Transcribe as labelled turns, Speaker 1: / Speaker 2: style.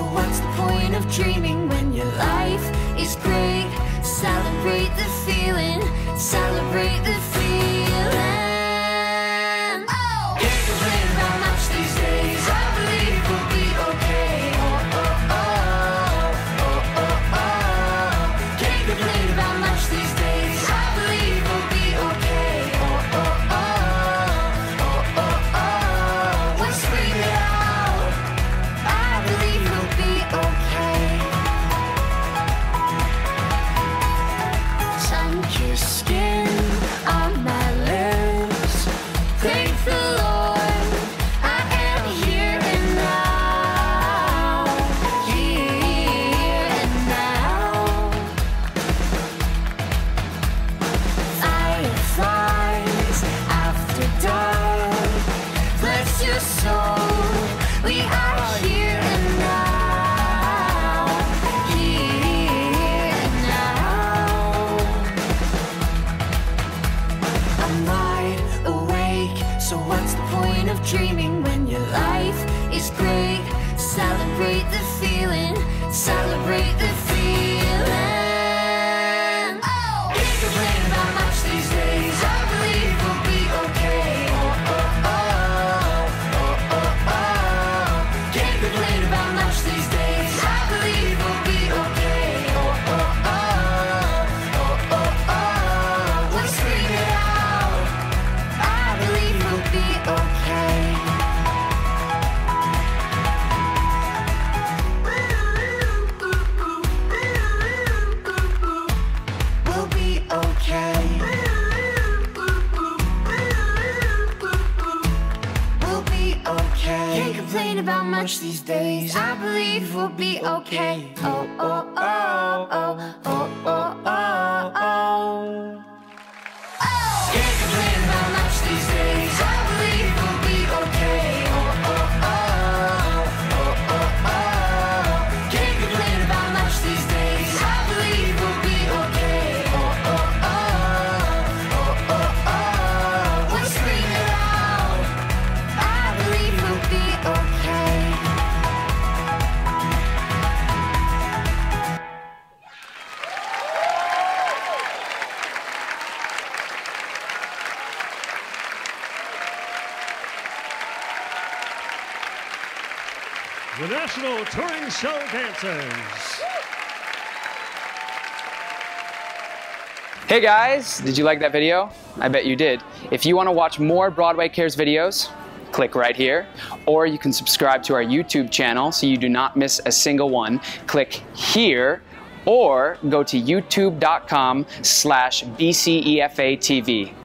Speaker 1: So what's the point of dreaming when your life is great? What's the point of dreaming when your life is great? Celebrate the feeling, celebrate the complain about much these days. I believe we'll be okay. Oh, oh, oh, oh, oh, oh,
Speaker 2: The National Touring Show Dancers.
Speaker 3: Hey guys, did you like that video? I bet you did. If you want to watch more Broadway Cares videos, click right here. Or you can subscribe to our YouTube channel so you do not miss a single one. Click here or go to youtube.com slash bcefa TV.